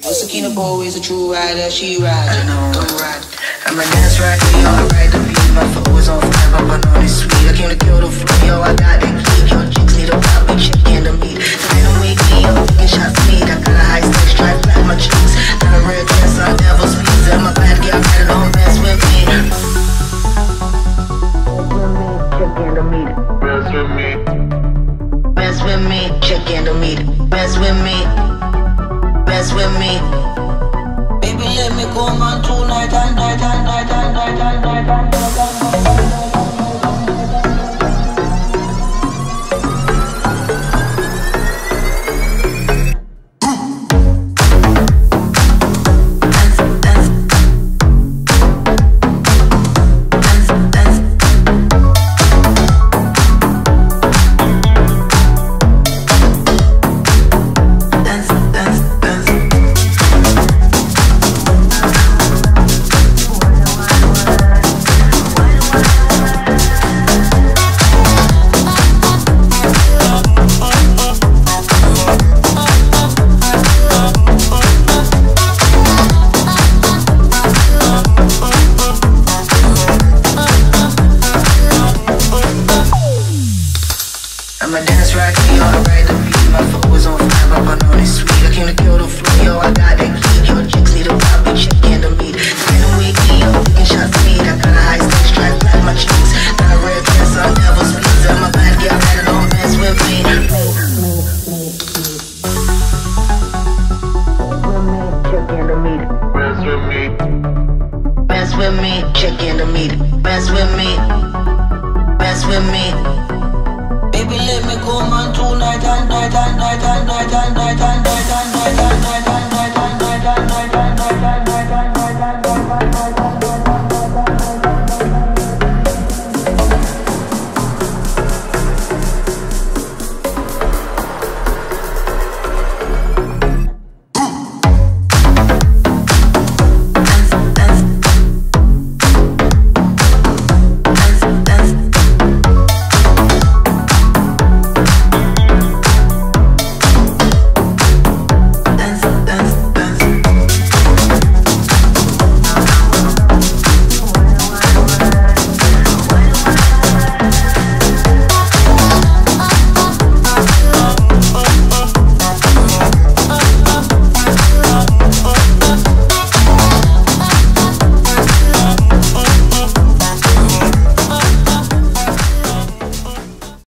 Sakina Bo is a true rider, she rides, you know, I'm ride. I'ma dance right here, I ride the beat. My foot was on fire, but I know this sweet. I came to kill the flow, yo, I got that key. Yo, chicks need a pop, we chicken to meat. They don't make me, yo, taking shots to me. I got a high stakes, try to my cheeks. Got a red dress, I'm devil speeds. I'm a bad girl, better don't mess with me. Chicken to meat. Mess with me. Mess with me, chicken to meat. Mess with me. With me. Baby, let me come on tonight I'ma dance right here, I ride the beat. My foot was on fire, but I know this sweet. I came to kill the flow, yo, I got that key. Yo, chicks need a pop, we chicken to meat. They don't wake me up, taking shots to me. I got a high stakes, try to black my cheeks. A red dress, I'm devil speeds. I'm a bad girl, better don't mess with me. To. Mess with me. Mess with me, chicken to meat. Mess with me, mess with me. Baby, let